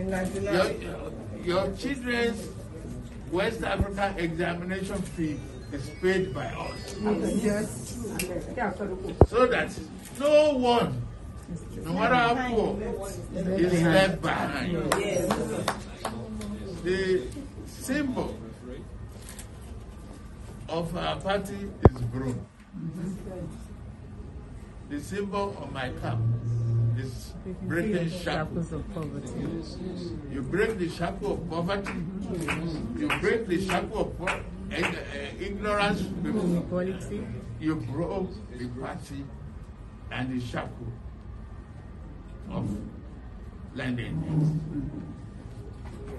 In Your, your children's West Africa examination fee is paid by us. Yes. So that no one, no matter how poor, is left behind. The symbol of our party is broom. The symbol of my cap is breaking shackles. Shackles of poverty. You break the shackle of poverty. You break the shackle of po- eh, eh, ignorance. Inequality. You broke the party and the shackle of lending.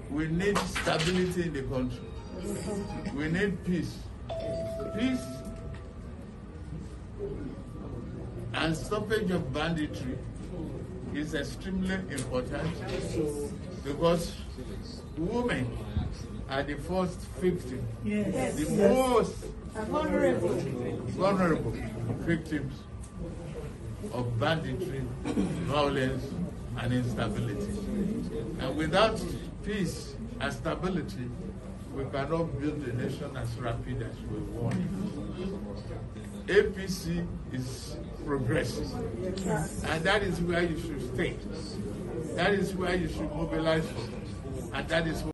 We need stability in the country. We need peace. Peace and stoppage of banditry is extremely important because women are the first victim, Yes. the most Vulnerable. vulnerable victims of banditry, violence, and instability. And without peace and stability, we cannot build the nation as rapid as we want. Mm-hmm. APC is progressive, and that is where you should stay. That is where you should mobilize and that is